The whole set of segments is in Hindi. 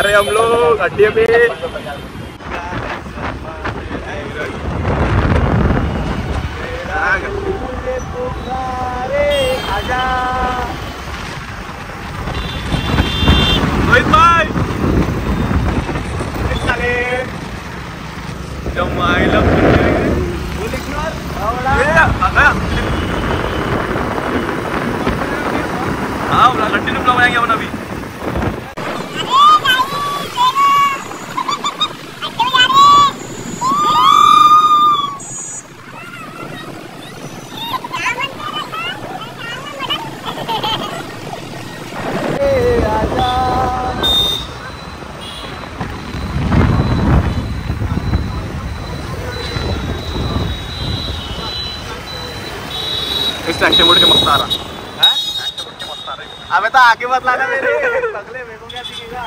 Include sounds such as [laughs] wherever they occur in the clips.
जा रहे हम लोग अड्डे पे। हाँ कंटिन्यू ब्लॉग बनाएँगे अपन अभी इस एक्शन मोड के मस्त आ रहा अबे तो आगे मत लाना मेरे पगले मेरे को क्या दिखेगा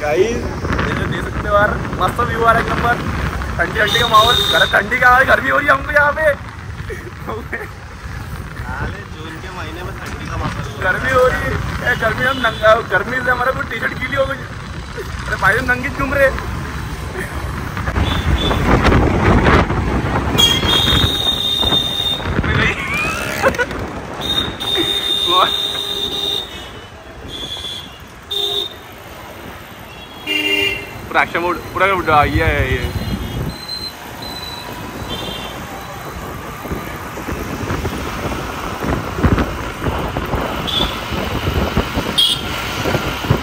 गाइस ये जो देख सकते हो यार मस्त व्यू आ रहा है एक नंबर ठंडी ठंडी का माहौल घर ठंडी का गर्मी हो रही है हमको यहाँ पे जून के महीने में ठंडी का मौसम गर्मी हो रही है गर्मी हम नंगा गर्मी से हमारा पूरी टी शर्ट गीली हो गई अरे भाई हम नंगी घूम रहे पूरा एक्शन मोड पूरा ये है ये।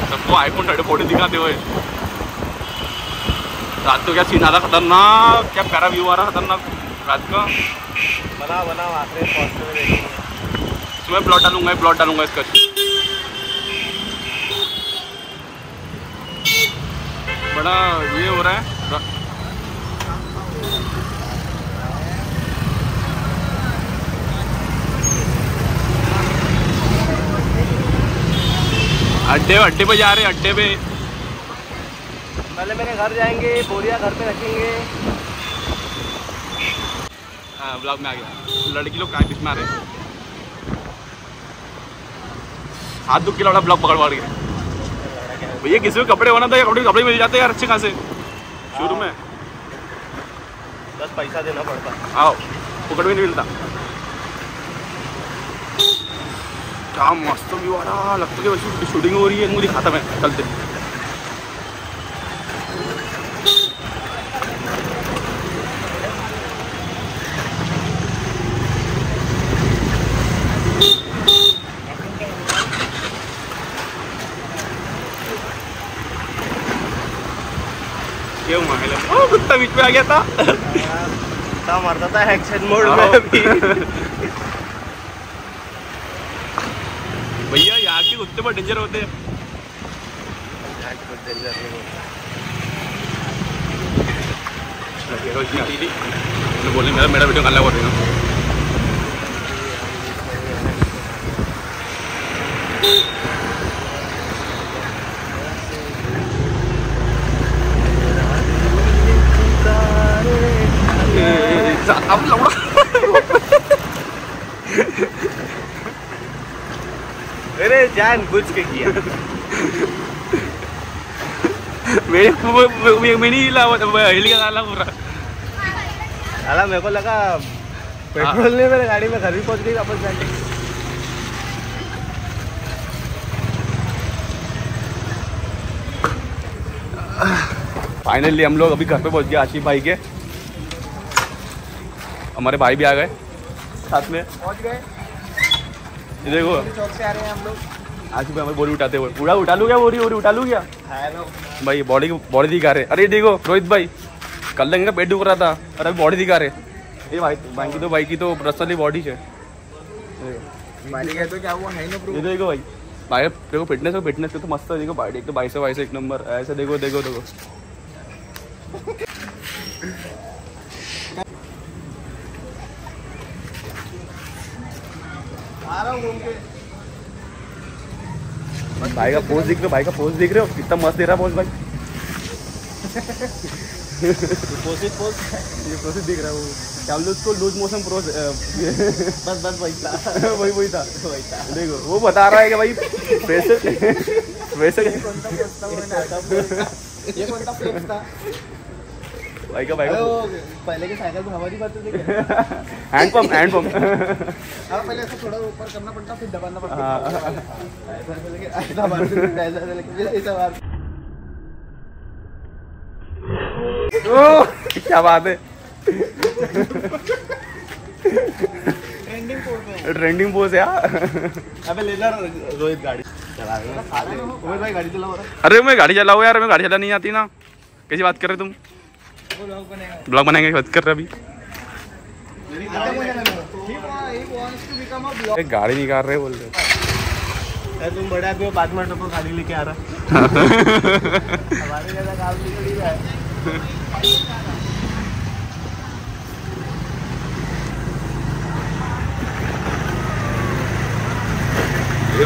सबको आईफोन थर्टी फोर्टी दिखाते हुए। रात को क्या सीन आ रहा खतरनाक क्या प्यारा व्यू आ रहा खतरनाक। रात का। बना बना पहुँचते सुबह प्लॉट डालूँगा प्लॉट डालूँगा इसका बड़ा ये हो रहा है। अड्डे अड्डे पे जा रहे हैं अड्डे पे। पहले मेरे घर जाएँगे बोरिया घर पे रखेंगे। हाँ ब्लॉग में आ गया। लड़की लोग बीच में आ रहे हाथ दुख के लौड़ा ब्लॉग पकड़ पकड़ के भैया किसी को कपड़े होना था कपड़े कपड़े मिल जाते यार अच्छे खासे। शुरू में। बस पैसा देना पड़ता। आओ पकड़ भी नहीं मिलता। क्या मस्त व्यू आ रहा लगता है शूटिंग हो रही है मुझे खाता मैं चलते क्यों माहिला कुत्ता बीच में आ गया था। कुत्ता मरता था एक्शन मोड में भी भैया यहाँ के कुत्ते बहुत डेंजर होते हैं। बोले मेरा मेरा वीडियो काला कर देना अब लौड़ा अरे जान बुझ के किया। मेरे मैं नहीं हिला वो हिल गया साला पूरा। साला मेरे को लगा पेट्रोल नहीं मेरे गाड़ी में घर भी पहुँच गई वापस जाके। फाइनली हम लोग अभी घर पे पहुँच गए आशिफ भाई के। हमारे भाई भी आ गए साथ में। पहुँच गए। ये देखो। चौक से आ रहे हैं हम लोग। आशिफ भाई हमें बोरी उठाते हुए। पूरा उठा लू क्या बोरी? बोरी उठा लू क्या भाई बॉडी बॉडी दिखा रहे। अरे देखो रोहित भाई कल लेंगे का पेट दुख रहा था अरे अभी बॉडी दिखा रहे। ये भाई भाई की तो भाई की तो पर्सनली बॉडी है। तो क्या हुआ? है ना ये देखो भाई। भाई देखो फिटनेस हो फिटनेस तो मस्त है। देखो भाई एक तो बाईस बाईस एक नंबर ऐसे देखो देखो देखो। आ रहा हूँ घूम के। भाई का पोज दिख रहे हो भाई का पोज दिख रहे हो? कितना मस्त दे रहा पोज भाई। ये दिख रहा है। वो क्या बोलते लूज मोशन प्रोसेस बस बस वही था। [laughs] वही वही था। वही था। देखो वो बता रहा है कि भाई प्रेशर प्रेशर ये कौन सा फ्लेक्स था? [laughs] भाई का भाई का पहले के साइकिल में हवा नहीं थे क्या? हैंड पंप हैंड पंप हाँ पहले ऐसा थोड़ा ऊपर करना पड़ता फिर दबाना पड़ता। हाँ। ऐसा ऐसा लेके ऐसा लेके ऐसा मारते ओह, क्या बात है। ट्रेंडिंग में ट्रेंडिंग पोज है यार। अबे ले ला रोहित गाड़ी। चला रहे हैं भाई गाड़ी चलाओ। अरे मैं गाड़ी चलाओ यार मैं गाड़ी चला नहीं आती ना। कैसी बात कर रहे तुम? ब्लॉग बनाएँगे बात कर रहे अभी। गाड़ी निकाल रहे बोल रहे तुम बड़े आदमी हो पाँच मिनट को गाड़ी लेके आ रहा हमारे जैसा काम निकल ही। रहा है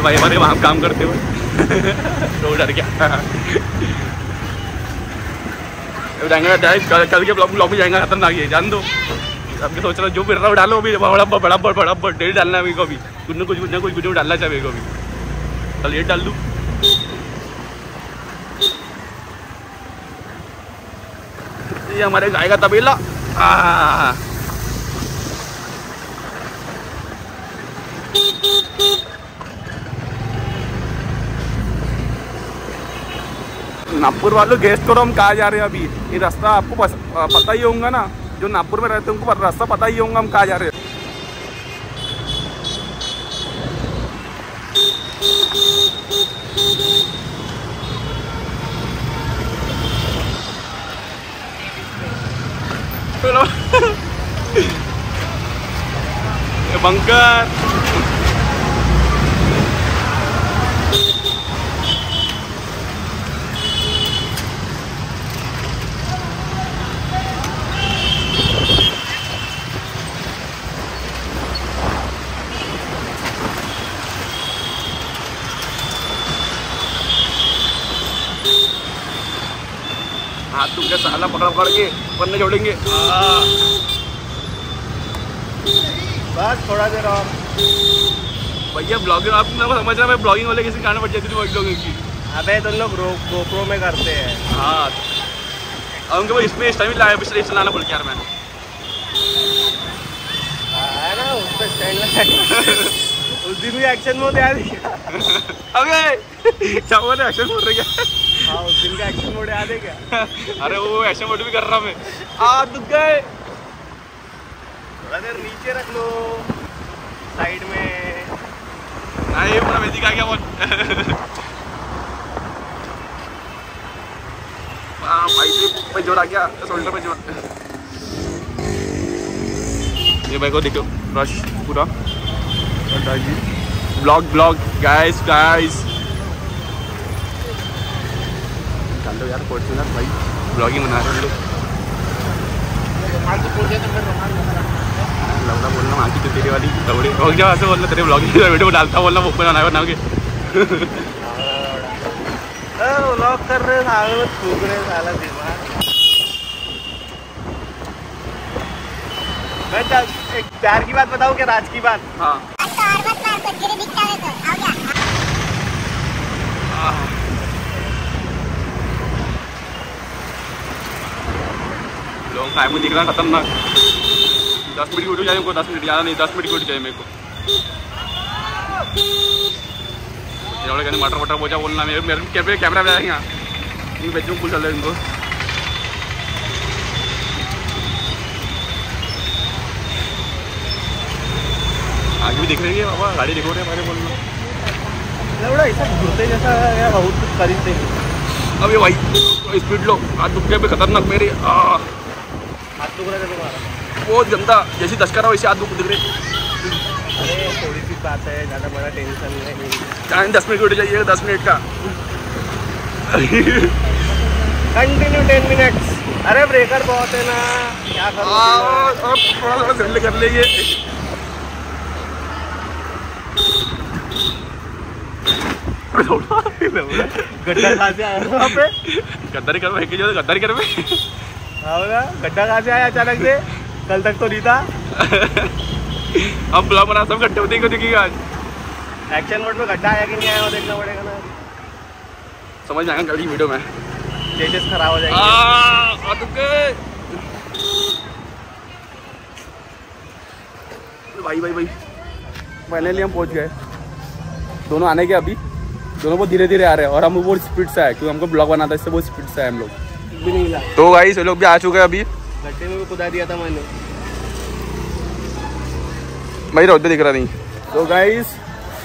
[laughs] भाई हमारे वहाँ काम करते हुए। [laughs] डर गया जाएँगे डायरेक्ट कल कल के ब्लॉग ब्लॉग में जाएँगे, खतरनाक ये, जान दो। अब सोच रहा जो फिर रहा हूँ डालो अभी बड़ा बड़ा बड़ा बड़ा डेली डालना है मेरे अभी। कुछ ना कुछ कुछ ना कुछ वीडियो डालना चाहिए मेरे को अभी। कल ये डाल दूँ। ये हमारे गाय का तबेला। आ नागपुर वालों गेस्ट करो हम कहाँ जा रहे हैं अभी। ये रास्ता आपको पता ही होगा ना। जो नागपुर में रहते हैं, उनको रास्ता पता ही होगा, हम कहाँ जा रहे हैं। बंकर [laughs] हाथ तुमके पकड़ पकड़ के पन्ने जोड़ेंगे। बस थोड़ा देर और। भैया ब्लॉगिंग आप लोग समझ रहे मैं ब्लॉगिंग वाले किसी गाना पड़ जाती थी वो लोगों की। अबे तुम लोग गोप्रो में करते हैं। हाँ। अब उनको इसमें इस टाइम लाया पिछले इस लाना पड़ गया यार मैं है ना उस दिन भी एक्शन मोड याद है अबे क्या बोल रहे एक्शन बोल रहे क्या? हाँ उस दिन का एक्शन मोड याद है क्या? [laughs] अरे वो एक्शन मोड भी कर रहा मैं। आ दुख गए नीचे रख लो। साइड में। नहीं पूरा वैसी का क्या बोल हाँ भाई पे जोड़ आ गया। शोल्डर पे जोड़ ये भाई को देखो रश पूरा। ब्लॉग ब्लॉग गाइस गाइस चल लो यार फॉर्च्यूनर भाई ब्लॉगिंग बना रहे लोग। लौड़ा बोलना वहाँ की तो तेरे वाली लौड़े से बोलना तेरे ब्लॉगिंग वीडियो डालता बोलना वो बना बना के कर रहे साले में थूक रहे साला दिमाग। मैं एक प्यार की बात बताऊँ क्या राज की बात? हाँ। लोग टाइम में दिख रहा है खतरनाक। दस मिनट की वीडियो चाहिए मेरे को दस मिनट ज़्यादा नहीं दस मिनट की वीडियो चाहिए मेरे को। ये वाले कहते मटर वटर बोझा बोलना मेरे मेरे कैमरे कैमरा में आएगा। इन बच्चों को चल रहा है इनको। आगे भी दिख रही है बाबा गाड़ी दिखो रहे हमारे बोलना। ऐसा घुरते जैसा या बहुत अब ये भाई स्पीड लो हाथ दुख पे खतरनाक मेरी आ, हाथ टुकड़ा का तुम्हारा बहुत गंदा जैसी तस्करा वैसे हाथ दुख दिख रहे अरे थोड़ी सी बात है। ज़्यादा बड़ा टेंशन नहीं चाहे दस मिनट की वीडियो चाहिए दस मिनट का। कंटिन्यू टेन मिनट्स अरे ब्रेकर बहुत है ना। क्या करूँ? और थोड़ा थोड़ा कर लेंगे। गद्दारी कर भाई गद्दारी कर हाँ ना गड्ढा कहाँ से आया अचानक से? कल तक तो नहीं था। [laughs] अब ब्लॉग बना सब घंटे होते ही दिखेगा आज। एक्शन मोड में गड्ढा आया कि नहीं आया वो देखना पड़ेगा ना। समझ आएगा कल की वीडियो में। चेजेस खराब हो जाएँगे। भाई भाई भाई। फाइनली हम पहुँच गए। दोनों आने के अभी दोनों बहुत धीरे धीरे आ रहे हैं और हम बहुत स्पीड से आए क्योंकि हमको ब्लॉग बनाता है इससे बहुत स्पीड से आए हम लोग। भी नहीं मिला। तो भाई ये लोग भी आ चुके हैं अभी। गड्ढे में भी दिया था मैंने। भाई रोहित दिख रहा नहीं। तो गाइस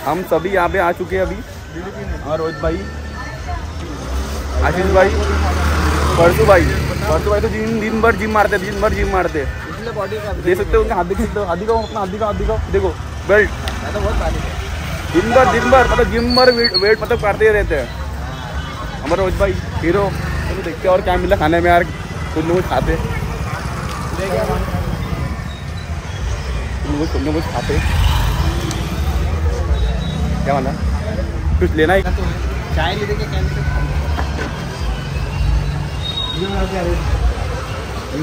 हम सभी यहाँ पे आ चुके हैं अभी। और रोहित भाई। आशीष भाई। परसू भाई। परसू भाई तो दिन दिन भर जिम मारते दिन भर जिम मारते। देख सकते हो उनका हाथ देख सकते हो। हाथ दिखाओ अपना हाथ दिखाओ हाथ दिखाओ। देखो बेल्ट तो है। दिन भर दिन भर मतलब जिम भर वेट वेट मतलब करते ही रहते हैं। हमारे रोहित भाई हीरो चलो देखते हैं और क्या मिला। खाने में यार कुछ ना कुछ खाते। कुछ कुछ ना कुछ खाते। क्या माना कुछ लेना ही। चाय ले देके कैंसिल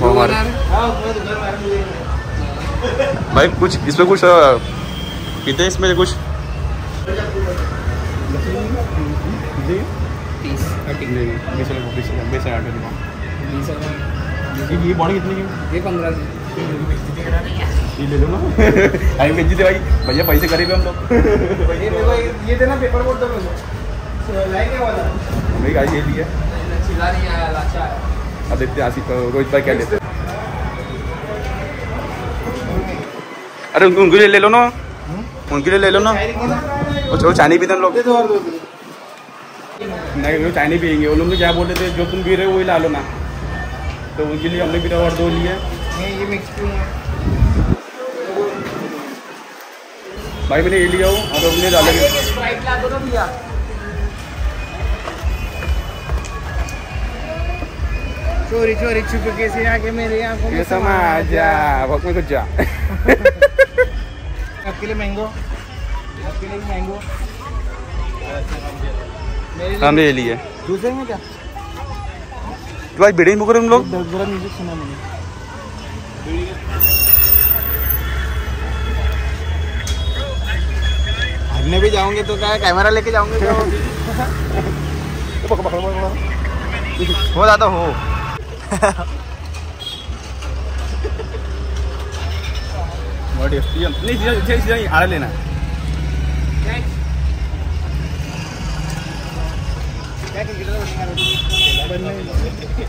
हमारे हाँ उसमें तो घर में मिलेगा भाई कुछ इसमें कुछ अ, पीते हैं इसमें कुछ तीस ये बॉडी कितने की? ये पंद्रह ये ले लो ना आई बेच दे भाई भैया पैसे करीब हम लोग। ये देना पेपर बोर्ड दो मेरे को। लाएँगे वाला। हमें गाड़ी ये लिया चिल्ला नहीं आया लाचा अब देखते हैं आसिफ रोहित भाई क्या लेते हैं। अरे उनको ले लो ना। उनके लिए ले लो ना। वो वो चाय नहीं पीते हम लोग। दे दो और दो। नहीं वो चाय नहीं पियेंगे। वो लोग तो क्या बोल रहे थे? जो तुम पी रहे हो वही ला लो ना। तो उनके लिए हमने भी और दो लिए। ये मिक्स भाई मैंने ये लिया हूँ और अपने डालेंगे स्प्राइट ला दो ना भैया। चोरी चोरी छुप के से आके मेरे आँखों में ये समा जा। भक्त में कुछ जा। [laughs] आपके लिए मैंगो आपके लिए भी मैंगो मेरे लिए। दूसरे में क्या? तो भाई बीड़ी मुकर हम लोग। म्यूज़िक सुना मैंने। भागने भी जाओगे तो क्या कैमरा लेके जाओगे तो। हो दादा हो। है नहीं सीधा सीधा सीधा ही आड़ा लेना। क्या क्रिकेटर बनेगा